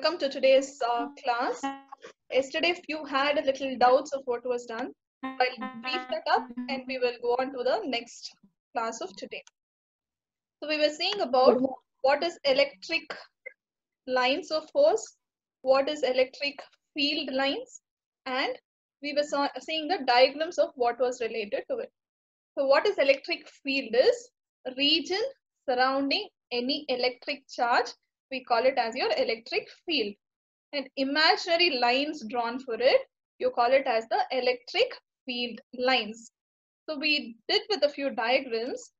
welcome to today's uh, class. Yesterday, if you had a little doubts of what was done, I'll brief that up and we will go on to the next class of today. So we were seeing about what is electric lines of force, what is electric field lines, and we were saw, seeing the diagrams of what was related to it. So what is electric field is region surrounding any electric charge. We call it as your electric field. And imaginary lines drawn for it, you call it as the electric field lines. So we did with a few diagrams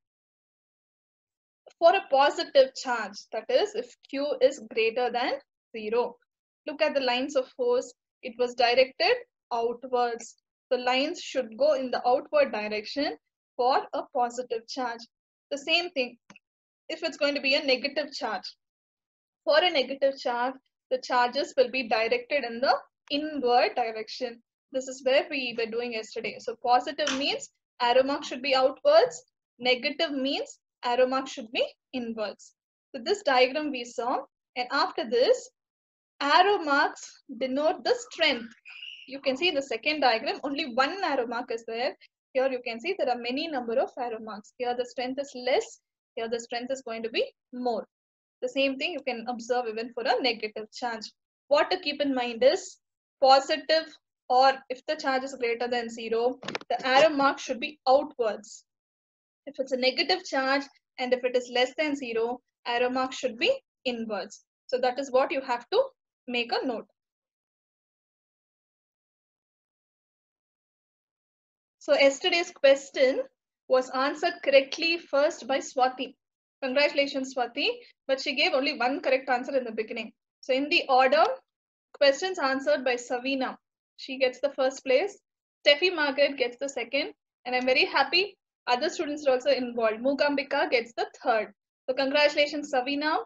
for a positive charge, that is if Q is greater than zero. Look at the lines of force. It was directed outwards. The lines should go in the outward direction for a positive charge. The same thing, if it's going to be a negative charge. For a negative charge, the charges will be directed in the inward direction. This is where we were doing yesterday. So positive means arrow mark should be outwards. Negative means arrow mark should be inwards. So this diagram we saw and after this arrow marks denote the strength. You can see the second diagram only one arrow mark is there. Here you can see there are many number of arrow marks. Here the strength is less. Here the strength is going to be more. The same thing you can observe even for a negative charge. What to keep in mind is positive or if the charge is greater than zero, the arrow mark should be outwards. If it's a negative charge and if it is less than zero, arrow mark should be inwards. So that is what you have to make a note. So yesterday's question was answered correctly first by Swati. Congratulations, Swati. But she gave only one correct answer in the beginning. So in the order, questions answered by Savina. She gets the first place. Steffi Margaret gets the second. And I'm very happy other students are also involved. Mugambika gets the third. So congratulations, Savina,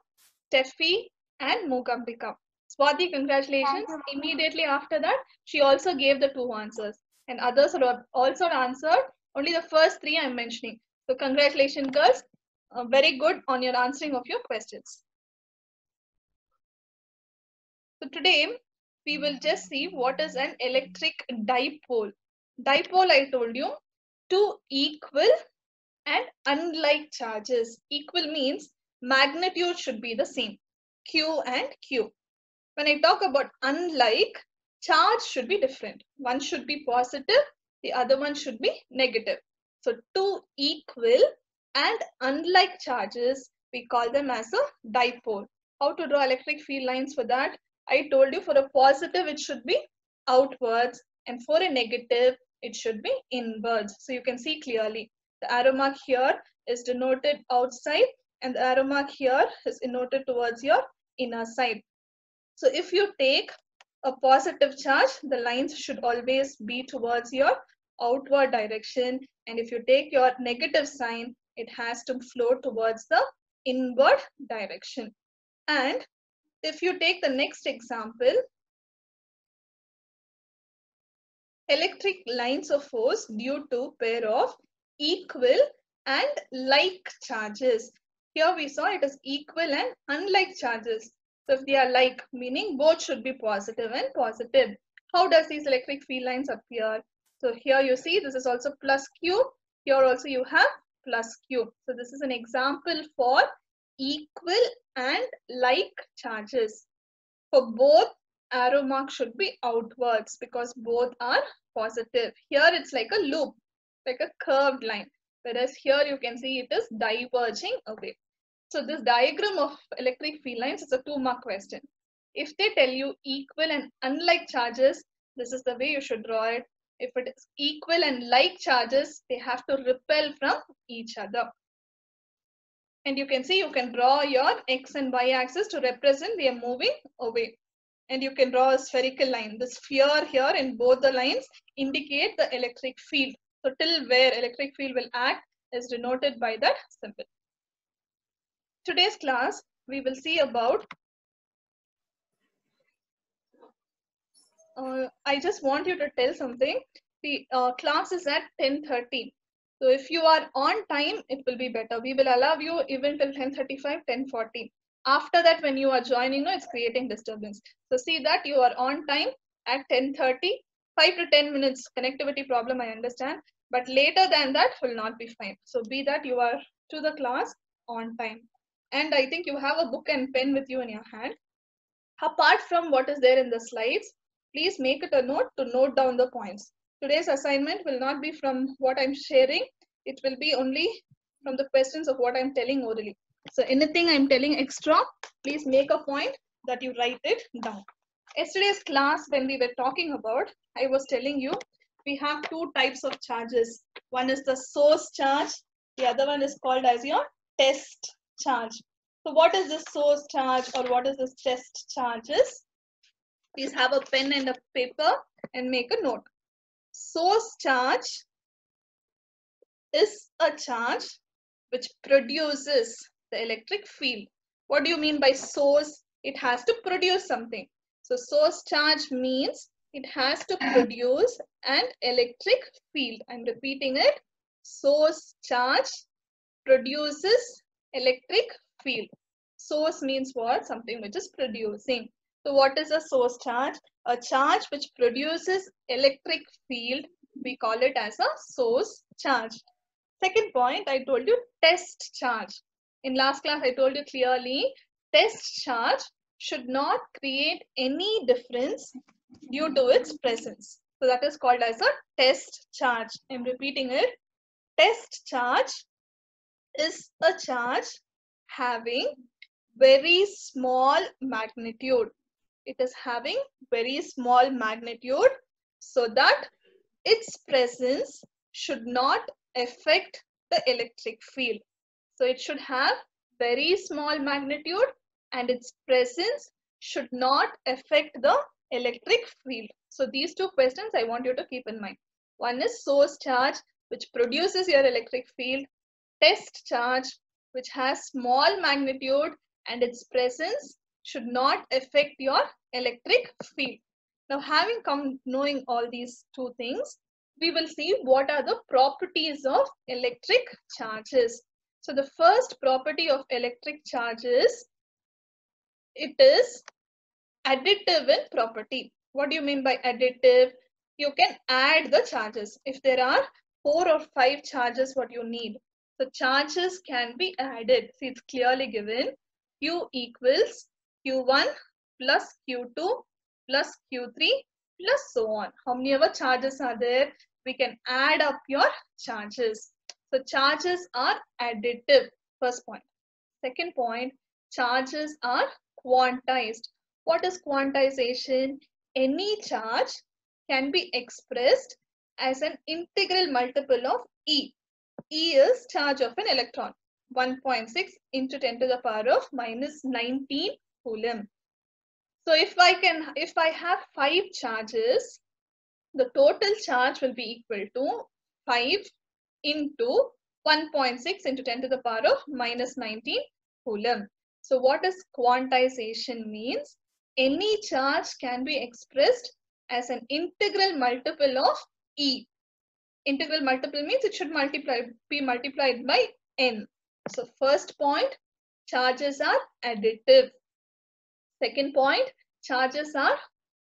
Steffi, and Mugambika. Swati, congratulations. Immediately after that, she also gave the two answers. And others are also answered. Only the first three I'm mentioning. So congratulations, girls uh, very good on your answering of your questions. So today we will just see what is an electric dipole. Dipole I told you two equal and unlike charges. Equal means magnitude should be the same Q and Q. When I talk about unlike charge should be different. One should be positive, the other one should be negative. So two equal and unlike charges, we call them as a dipole. How to draw electric field lines for that? I told you for a positive, it should be outwards and for a negative, it should be inwards. So you can see clearly the arrow mark here is denoted outside and the arrow mark here is denoted towards your inner side. So if you take a positive charge, the lines should always be towards your outward direction. And if you take your negative sign, it has to flow towards the inward direction. And if you take the next example, electric lines of force due to pair of equal and like charges. Here we saw it is equal and unlike charges. So if they are like, meaning both should be positive and positive. How does these electric field lines appear? So here you see this is also plus Q. Here also you have plus Q. So this is an example for equal and like charges. For both, arrow mark should be outwards because both are positive. Here it's like a loop, like a curved line. Whereas here you can see it is diverging away. So this diagram of electric field lines is a two mark question. If they tell you equal and unlike charges, this is the way you should draw it if it is equal and like charges, they have to repel from each other. And you can see you can draw your x and y axis to represent they are moving away. And you can draw a spherical line. The sphere here in both the lines indicate the electric field. So till where electric field will act is denoted by that symbol. Today's class, we will see about uh, I just want you to tell something. The uh, class is at 10.30. So if you are on time, it will be better. We will allow you even till 10.35, 10.40. After that, when you are joining, it's creating disturbance. So see that you are on time at 10.30, 5 to 10 minutes connectivity problem, I understand. But later than that will not be fine. So be that you are to the class on time. And I think you have a book and pen with you in your hand. Apart from what is there in the slides, please make it a note to note down the points. Today's assignment will not be from what I'm sharing. It will be only from the questions of what I'm telling orally. So anything I'm telling extra, please make a point that you write it down. Yesterday's class, when we were talking about, I was telling you, we have two types of charges. One is the source charge. The other one is called as your test charge. So what is this source charge or what is this test charges? Please have a pen and a paper and make a note. Source charge is a charge which produces the electric field. What do you mean by source? It has to produce something. So source charge means it has to produce an electric field. I'm repeating it. Source charge produces electric field. Source means what? Something which is producing. So what is a source charge? A charge which produces electric field. We call it as a source charge. Second point, I told you test charge. In last class, I told you clearly, test charge should not create any difference due to its presence. So that is called as a test charge. I'm repeating it. Test charge is a charge having very small magnitude. It is having very small magnitude so that its presence should not affect the electric field. So it should have very small magnitude and its presence should not affect the electric field. So these two questions I want you to keep in mind. One is source charge which produces your electric field. Test charge which has small magnitude and its presence should not affect your electric field. Now having come knowing all these two things, we will see what are the properties of electric charges. So the first property of electric charges, it is additive in property. What do you mean by additive? You can add the charges. If there are four or five charges what you need, the charges can be added. See, it's clearly given. Q equals Q1 plus Q2 plus Q3 plus so on. How many ever charges are there? We can add up your charges. So charges are additive. First point. Second point, charges are quantized. What is quantization? Any charge can be expressed as an integral multiple of E. E is charge of an electron. 1.6 into 10 to the power of minus 19 coulomb. So if I can, if I have five charges, the total charge will be equal to 5 into 1.6 into 10 to the power of minus 19 coulomb. So what does quantization means? Any charge can be expressed as an integral multiple of E. Integral multiple means it should multiply be multiplied by N. So first point, charges are additive. Second point, charges are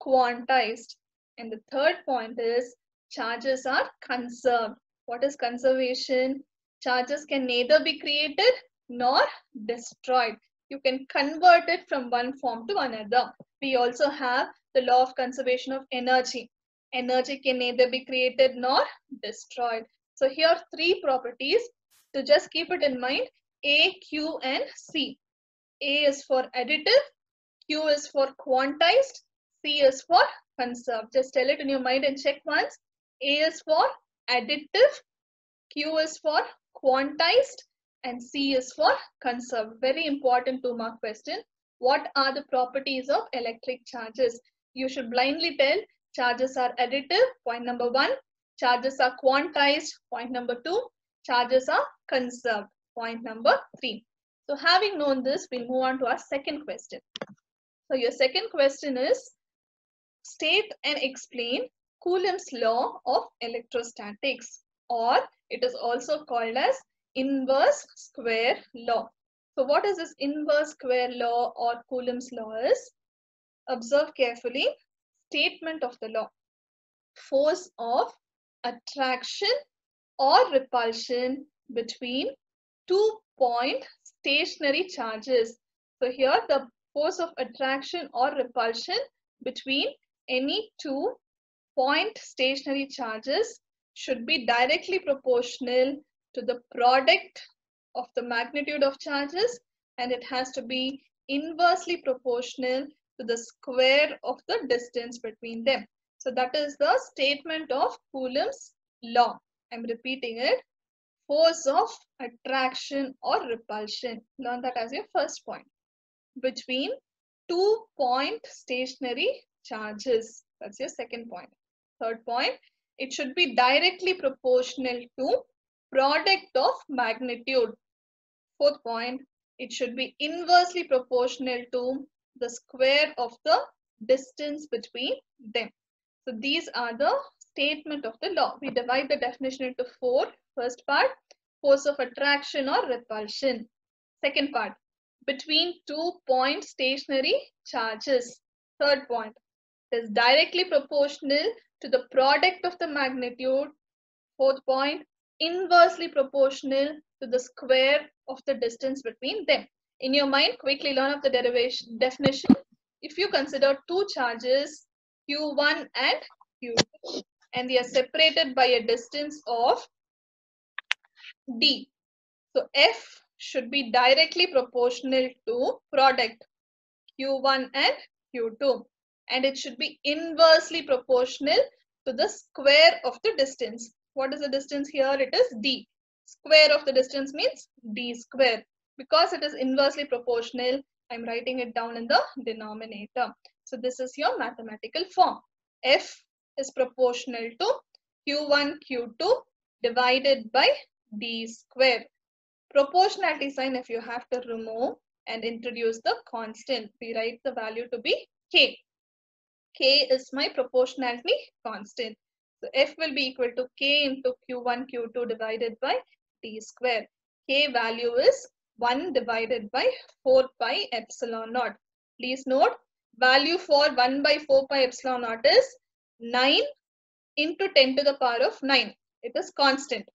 quantized. And the third point is charges are conserved. What is conservation? Charges can neither be created nor destroyed. You can convert it from one form to another. We also have the law of conservation of energy. Energy can neither be created nor destroyed. So here are three properties. To just keep it in mind, A, Q and C. A is for additive, Q is for quantized, C is for conserved. Just tell it in your mind and check once. A is for additive, Q is for quantized, and C is for conserved. Very important two mark question. What are the properties of electric charges? You should blindly tell charges are additive, point number one. Charges are quantized, point number two. Charges are conserved, point number three. So having known this, we'll move on to our second question. So your second question is, state and explain Coulomb's law of electrostatics or it is also called as inverse square law. So what is this inverse square law or Coulomb's law is? Observe carefully. Statement of the law. Force of attraction or repulsion between two point stationary charges. So here the force of attraction or repulsion between any two point stationary charges should be directly proportional to the product of the magnitude of charges and it has to be inversely proportional to the square of the distance between them. So that is the statement of Coulomb's law. I'm repeating it. Force of attraction or repulsion. Learn that as your first point. Between two point stationary charges. That's your second point. Third point, it should be directly proportional to product of magnitude. Fourth point, it should be inversely proportional to the square of the distance between them. So these are the statement of the law. We divide the definition into four. First part, force of attraction or repulsion. Second part, between two point stationary charges. Third point, is directly proportional to the product of the magnitude. Fourth point, inversely proportional to the square of the distance between them. In your mind, quickly learn of the derivation definition. If you consider two charges, Q1 and Q2, and they are separated by a distance of D. So F should be directly proportional to product Q1 and Q2 and it should be inversely proportional to the square of the distance. What is the distance here? It is d. Square of the distance means d square. Because it is inversely proportional, I'm writing it down in the denominator. So this is your mathematical form. F is proportional to Q1, Q2 divided by d square. Proportionality sign if you have to remove and introduce the constant. We write the value to be k. K is my proportionality constant. So F will be equal to K into Q1, Q2 divided by T square. K value is 1 divided by 4 pi epsilon naught. Please note, value for 1 by 4 pi epsilon naught is 9 into 10 to the power of 9. It is constant.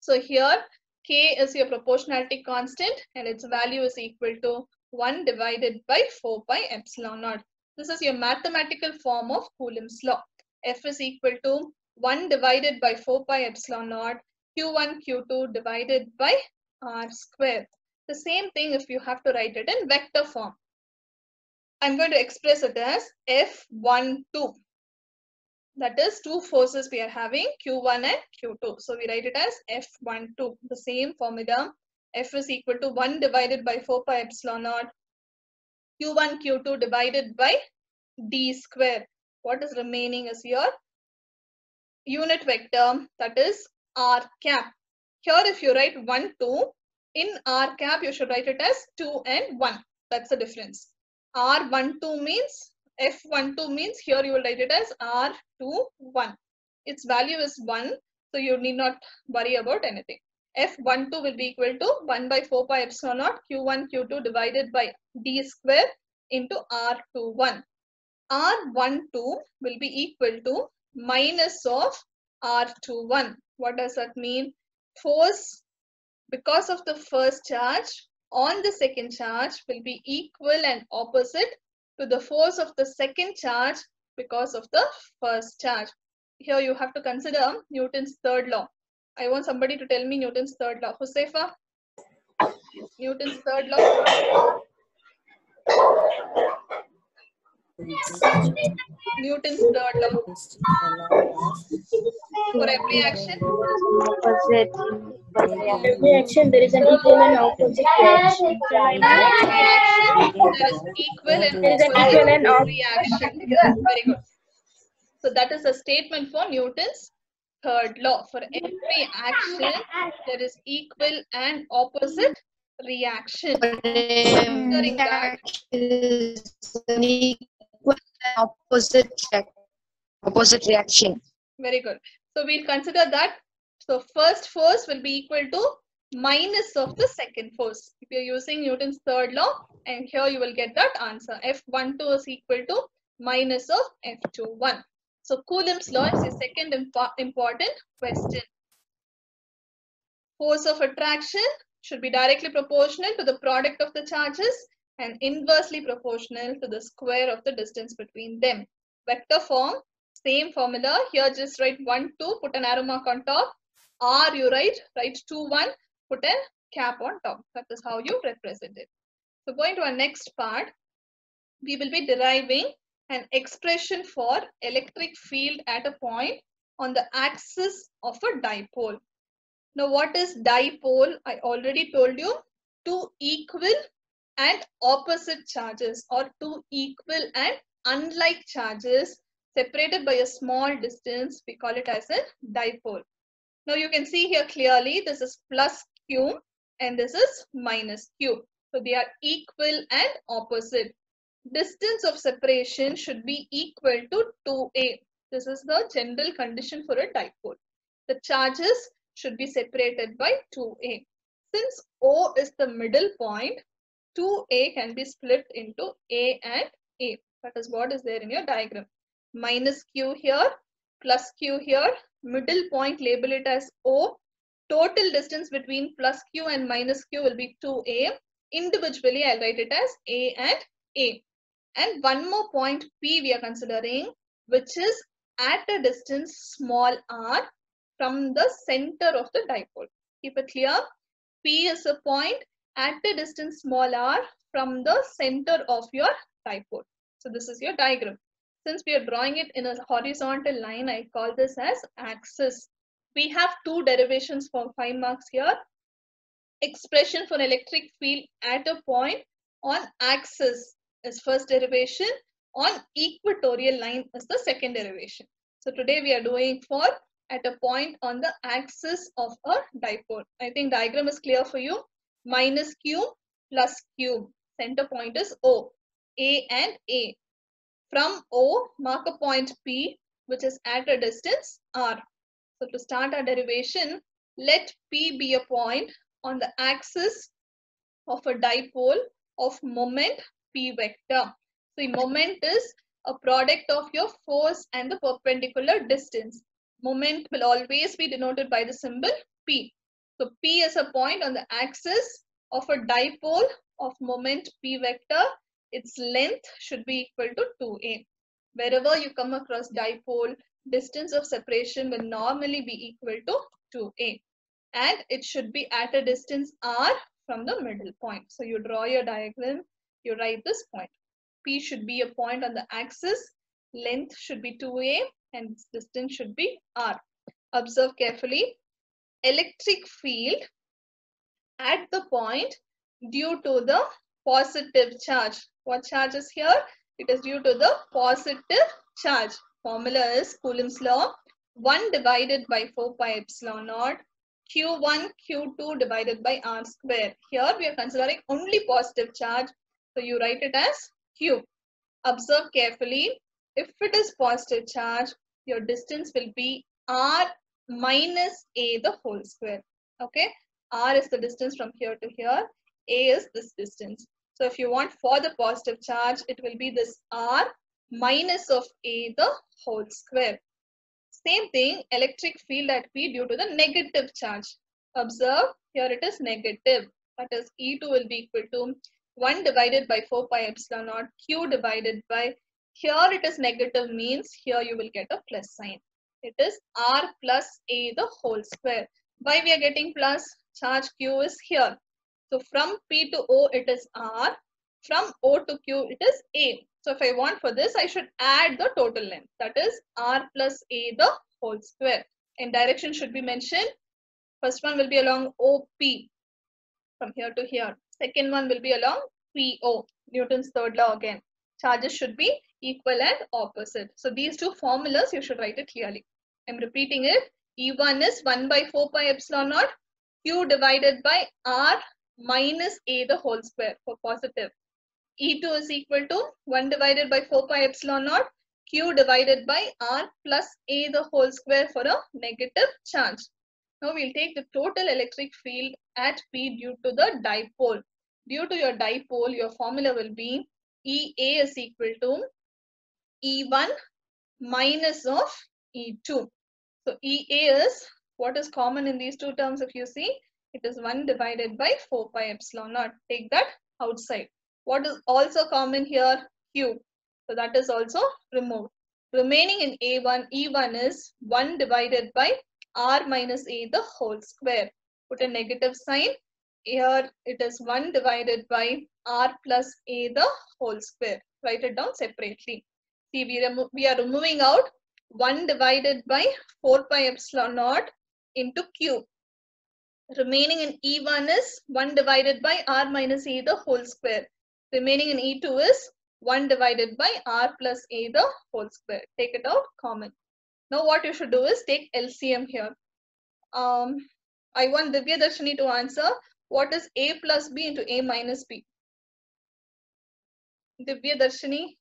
So here, K is your proportionality constant and its value is equal to 1 divided by 4 pi epsilon naught. This is your mathematical form of Coulomb's law. F is equal to 1 divided by 4 pi epsilon naught Q1 Q2 divided by R square. The same thing if you have to write it in vector form. I'm going to express it as F12. That is two forces we are having Q1 and Q2. So we write it as F12. The same formula. F is equal to 1 divided by 4 pi epsilon naught q1 q2 divided by d square. What is remaining is your unit vector that is r cap. Here if you write 1, 2, in r cap you should write it as 2 and 1. That's the difference. R12 means F12 means here you will write it as R21. Its value is 1 so you need not worry about anything. F12 will be equal to 1 by 4 pi epsilon naught Q1 Q2 divided by D square into R21. R12 will be equal to minus of R21. What does that mean? Force because of the first charge on the second charge will be equal and opposite to the force of the second charge because of the first charge. Here you have to consider Newton's third law. I want somebody to tell me Newton's third law. Josefa? Newton's third law? Newton's third law. For every action? Opposite. Every action, there is an equal and opposite reaction. There is equal and There is an opposite equal and op- reaction. Very good. So that is a statement for Newton's third law. For every action, there is equal and opposite reaction. Considering that, opposite check. Opposite reaction. very good. So we'll consider that. So first force will be equal to minus of the second force. If you're using Newton's third law, and here you will get that answer. F12 is equal to minus of F21. So Coulomb's law is the second impo important question. Force of attraction should be directly proportional to the product of the charges and inversely proportional to the square of the distance between them. Vector form, same formula. Here just write 1, 2, put an arrow mark on top. R you write, write 2, 1, put a cap on top. That is how you represent it. So going to our next part, we will be deriving an expression for electric field at a point on the axis of a dipole. Now what is dipole? I already told you two equal and opposite charges or two equal and unlike charges separated by a small distance. We call it as a dipole. Now you can see here clearly this is plus q and this is minus q. So they are equal and opposite. Distance of separation should be equal to 2a. This is the general condition for a dipole. The charges should be separated by 2a. Since O is the middle point, 2a can be split into a and a. That is what is there in your diagram. Minus q here, plus q here, middle point label it as O. Total distance between plus q and minus q will be 2a. Individually, I'll write it as a and a. And one more point P we are considering, which is at a distance small r from the center of the dipole. Keep it clear. P is a point at a distance small r from the center of your dipole. So this is your diagram. Since we are drawing it in a horizontal line, I call this as axis. We have two derivations for 5 marks here. Expression for electric field at a point on axis is first derivation. On equatorial line is the second derivation. So today we are doing for at a point on the axis of a dipole. I think diagram is clear for you. Minus q plus q. Center point is O. A and A. From O, mark a point P, which is at a distance R. So to start our derivation, let P be a point on the axis of a dipole of moment P vector. So moment is a product of your force and the perpendicular distance. Moment will always be denoted by the symbol P. So P is a point on the axis of a dipole of moment P vector its length should be equal to 2a. Wherever you come across dipole, distance of separation will normally be equal to 2a. And it should be at a distance r from the middle point. So you draw your diagram, you write this point. P should be a point on the axis, length should be 2a and distance should be r. Observe carefully. Electric field at the point due to the positive charge what charge is here? It is due to the positive charge. Formula is Coulomb's law. 1 divided by 4 pi epsilon naught Q1, Q2 divided by R square. Here we are considering only positive charge. So you write it as Q. Observe carefully. If it is positive charge, your distance will be R minus A the whole square. Okay. R is the distance from here to here. A is this distance. So if you want for the positive charge, it will be this R minus of A the whole square. Same thing, electric field at P due to the negative charge. Observe, here it is negative. That is E2 will be equal to 1 divided by 4 pi epsilon naught Q divided by, here it is negative means here you will get a plus sign. It is R plus A the whole square. Why we are getting plus? Charge Q is here. So from P to O, it is R. From O to Q, it is A. So if I want for this, I should add the total length. That is R plus A the whole square. And direction should be mentioned. First one will be along OP from here to here. Second one will be along PO, Newton's third law again. Charges should be equal and opposite. So these two formulas, you should write it clearly. I'm repeating it. E1 is 1 by 4 pi epsilon naught. Q divided by R minus a the whole square for positive. E2 is equal to 1 divided by 4 pi epsilon naught q divided by r plus a the whole square for a negative charge. Now we'll take the total electric field at P due to the dipole. Due to your dipole, your formula will be EA is equal to E1 minus of E2. So EA is what is common in these two terms if you see it is 1 divided by 4 pi epsilon naught. Take that outside. What is also common here? Q. So that is also removed. Remaining in A1, E1 is 1 divided by R minus A the whole square. Put a negative sign. Here it is 1 divided by R plus A the whole square. Write it down separately. See, we, we are removing out 1 divided by 4 pi epsilon naught into Q. Remaining in E1 is 1 divided by R minus A the whole square. Remaining in E2 is 1 divided by R plus A the whole square. Take it out, common. Now what you should do is take LCM here. Um, I want Divya Darshini to answer what is A plus B into A minus B. Divya Darshini.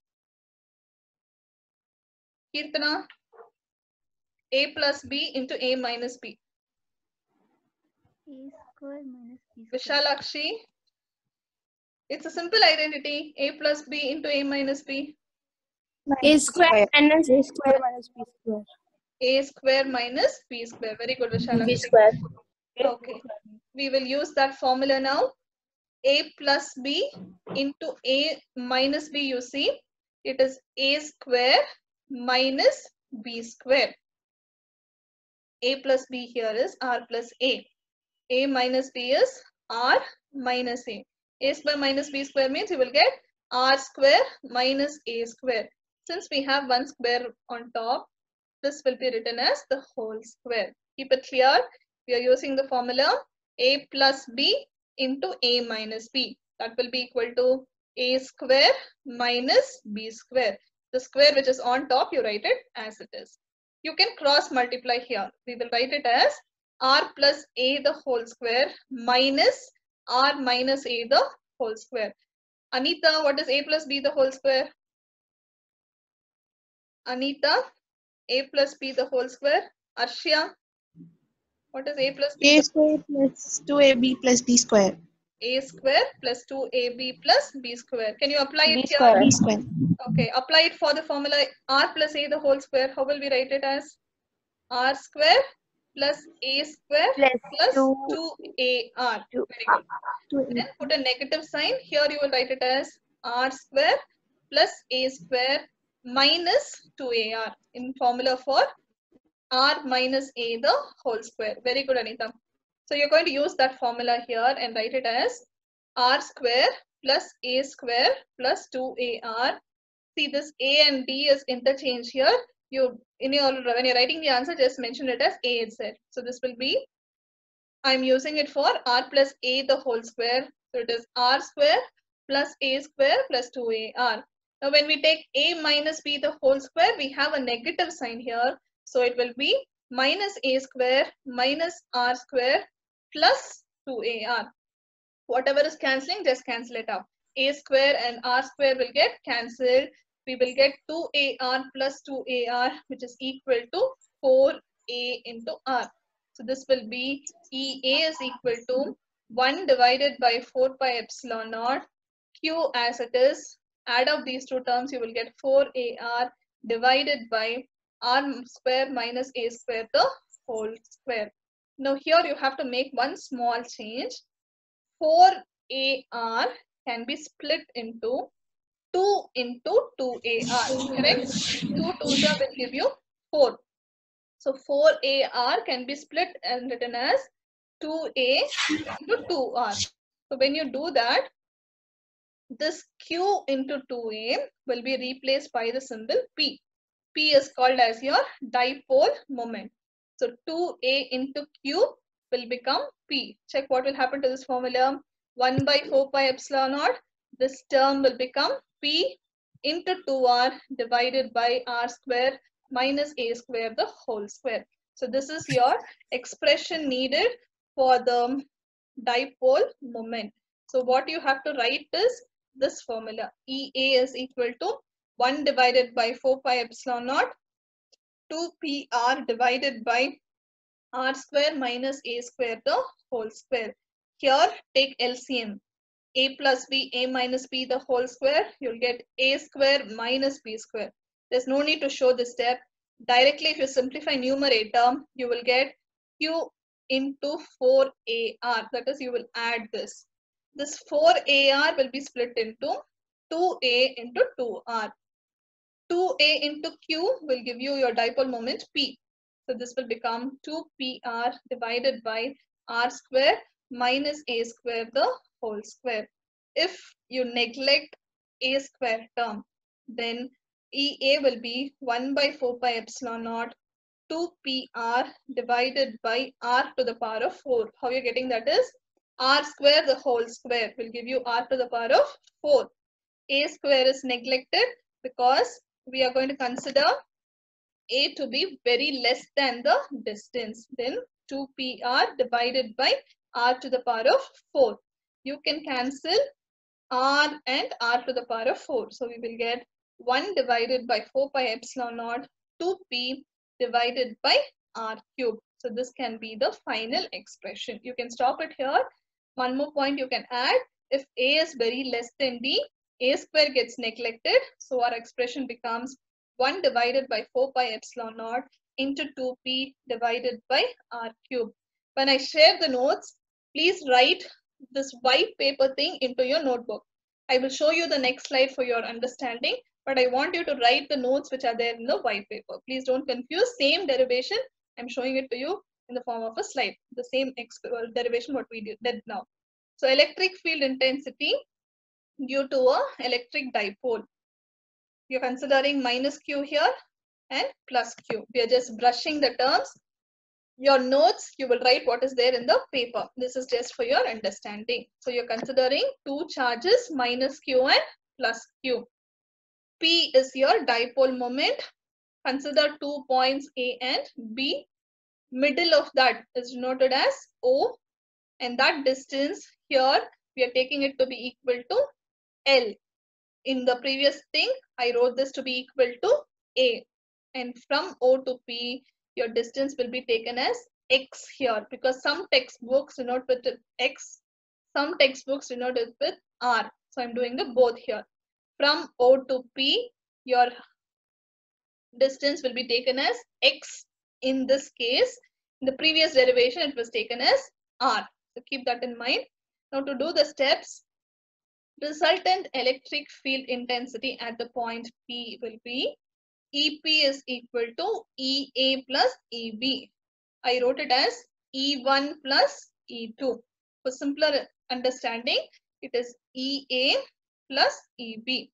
Kirtana. A plus B into A minus B. A square minus B square. Vishalakshi. It's a simple identity. A plus B into A minus B. A square minus A square minus B square. A square minus B square. Very good, Vishalakshi. B square. Okay. We will use that formula now. A plus B into A minus B, you see, it is A square minus B square. A plus B here is R plus A. A minus B is R minus A. A square minus B square means you will get R square minus A square. Since we have one square on top, this will be written as the whole square. Keep it clear. We are using the formula A plus B into A minus B. That will be equal to A square minus B square. The square which is on top, you write it as it is. You can cross multiply here. We will write it as R plus A the whole square minus R minus A the whole square. Anita, what is A plus B the whole square? Anita, A plus B the whole square. Arshia, what is A plus B? A square plus 2AB plus B square. A square plus 2AB plus B square. Can you apply B it here? square. B square. Okay, apply it for the formula R plus A the whole square. How will we write it as? R square plus A square Plus plus two. 2AR. Very good. 2AB. Then put a negative sign. Here you will write it as R square plus A square minus 2AR in formula for R minus A the whole square. Very good, Anita. So you're going to use that formula here and write it as R square plus A square plus 2AR. See this A and b is interchange here. You in your when you're writing the answer, just mention it as A itself. So this will be I'm using it for r plus a the whole square. So it is r square plus a square plus 2ar. Now when we take a minus b the whole square, we have a negative sign here. So it will be minus a square minus r square plus 2ar. Whatever is cancelling, just cancel it out. a square and r square will get cancelled. We will get 2ar plus 2ar which is equal to 4a into r. So this will be EA is equal to 1 divided by 4 pi epsilon naught Q as it is. Add up these two terms, you will get 4AR divided by R square minus A square the whole square. Now here you have to make one small change. 4AR can be split into 2 into 2AR, correct? 2 2s are will give you 4. So 4AR can be split and written as 2A into 2R. So when you do that, this Q into 2A will be replaced by the symbol P. P is called as your dipole moment. So 2A into Q will become P. Check what will happen to this formula. 1 by 4 pi epsilon naught. This term will become P into 2R divided by R square minus A square the whole square. So this is your expression needed for the dipole moment. So what you have to write is this formula. EA is equal to 1 divided by 4 pi epsilon naught 2 PR divided by r square minus a square the whole square. Here take LCM. A plus b, a minus b the whole square, you'll get a square minus b square. There's no need to show this step. Directly, if you simplify numerator, you will get q into 4ar. That is, you will add this. This 4ar will be split into 2a into 2r. 2a into q will give you your dipole moment p. So this will become 2pr divided by r square minus a square the whole square. If you neglect a square term, then EA will be 1 by 4 pi epsilon naught 2pr divided by r to the power of 4. How you're getting that is r square the whole square will give you r to the power of 4. a square is neglected because we are going to consider a to be very less than the distance. Then 2pr divided by r to the power of 4. You can cancel r and r to the power of 4. So we will get 1 divided by 4 pi epsilon naught 2p divided by r cube. So this can be the final expression. You can stop it here. One more point you can add. If a is very less than b, a square gets neglected. So our expression becomes 1 divided by 4 pi epsilon naught into 2p divided by r cube. When I share the notes, please write this white paper thing into your notebook. I will show you the next slide for your understanding, but I want you to write the notes which are there in the white paper. Please don't confuse same derivation. I'm showing it to you in the form of a slide, the same uh, derivation what we did now. So electric field intensity due to a electric dipole. You're considering minus q here and plus q. We are just brushing the terms. Your notes, you will write what is there in the paper. This is just for your understanding. So you're considering two charges minus q and plus q. P is your dipole moment. Consider two points A and B. Middle of that is denoted as O and that distance here we are taking it to be equal to L. In the previous thing, I wrote this to be equal to A. And from O to P, your distance will be taken as X here because some textbooks denote with X, some textbooks denote it with R. So I'm doing the both here. From O to P, your distance will be taken as X in this case. In the previous derivation, it was taken as R. So keep that in mind. Now to do the steps, resultant electric field intensity at the point P will be EP is equal to EA plus EB. I wrote it as E1 plus E2. For simpler understanding, it is EA plus EB.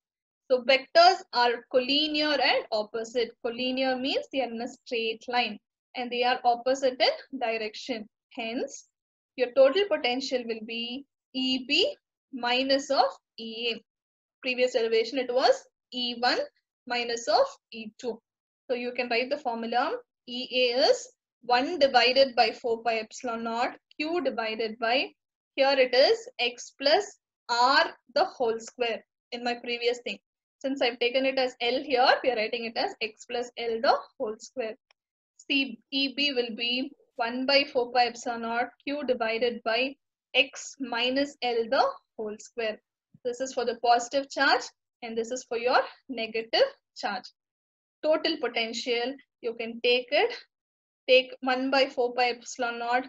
So vectors are collinear and opposite. Collinear means they are in a straight line and they are opposite in direction. Hence, your total potential will be EB minus of EA. Previous derivation it was E1 minus of E2. So you can write the formula EA is 1 divided by 4 pi epsilon naught Q divided by here it is X plus R the whole square in my previous thing. Since I've taken it as L here, we are writing it as X plus L the whole square. C EB will be 1 by 4 pi epsilon naught Q divided by X minus L the whole square. This is for the positive charge and this is for your negative charge. Total potential, you can take it, take 1 by 4 pi epsilon naught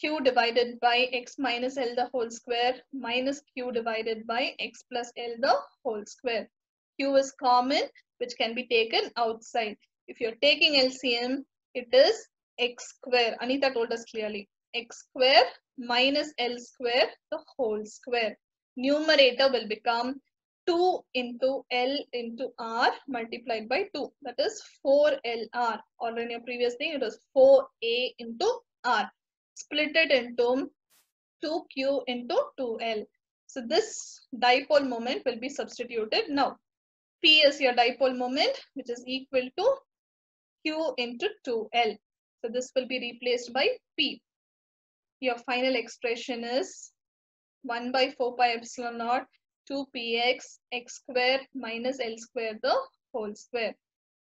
q divided by x minus l the whole square minus q divided by x plus l the whole square. q is common which can be taken outside. If you're taking LCM, it is x square. Anita told us clearly. x square minus l square the whole square. Numerator will become 2 into L into R multiplied by 2. That is 4LR. Or in your previous thing, it was 4A into R split it into 2q into 2l. So this dipole moment will be substituted now. P is your dipole moment which is equal to q into 2l. So this will be replaced by P. Your final expression is 1 by 4 pi epsilon naught 2px x square minus l square the whole square.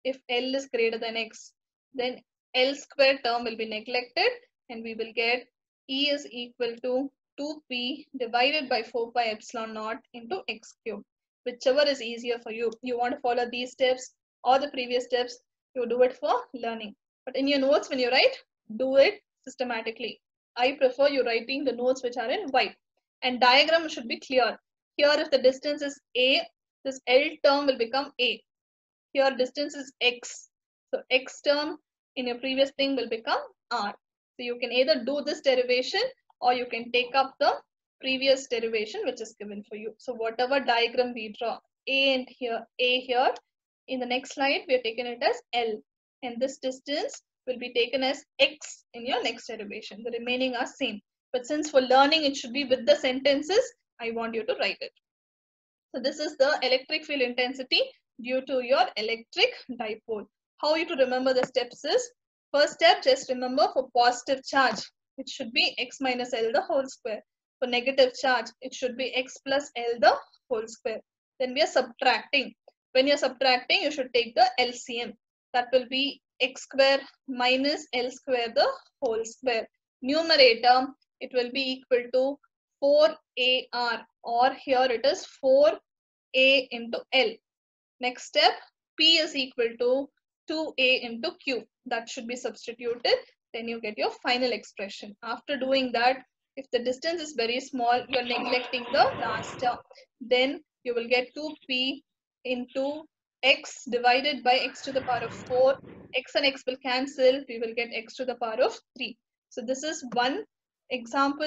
If l is greater than x, then L square term will be neglected and we will get E is equal to 2p divided by 4 pi epsilon naught into x cube. Whichever is easier for you. You want to follow these steps or the previous steps, you do it for learning. But in your notes, when you write, do it systematically. I prefer you writing the notes which are in white. And diagram should be clear. Here, if the distance is a, this L term will become a. Here, distance is x. So x term in your previous thing will become r. So you can either do this derivation or you can take up the previous derivation which is given for you. So whatever diagram we draw, A and here, A here, in the next slide we are taken it as L and this distance will be taken as X in your next derivation. The remaining are same. But since for learning it should be with the sentences, I want you to write it. So this is the electric field intensity due to your electric dipole. How you to remember the steps is, first step just remember for positive charge, it should be x minus L the whole square. For negative charge, it should be x plus L the whole square. Then we are subtracting. When you're subtracting, you should take the LCM. That will be x square minus L square the whole square. Numerator, it will be equal to 4AR or here it is 4A into L. Next step, P is equal to 2A into Q. That should be substituted. Then you get your final expression. After doing that, if the distance is very small, you're neglecting the last term. Then you will get 2P into x divided by x to the power of 4. x and x will cancel. We will get x to the power of 3. So this is one example